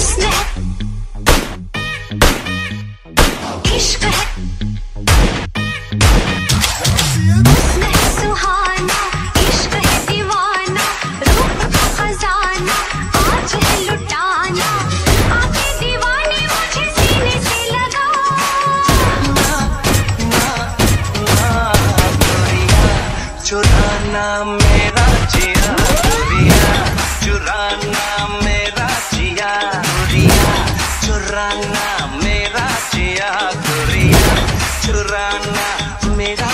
Snap! Kiss चुराना मेरा जिया गोरिया चुराना मेरा जिया गोरिया चुराना मेरा जिया गोरिया चुराना मेरा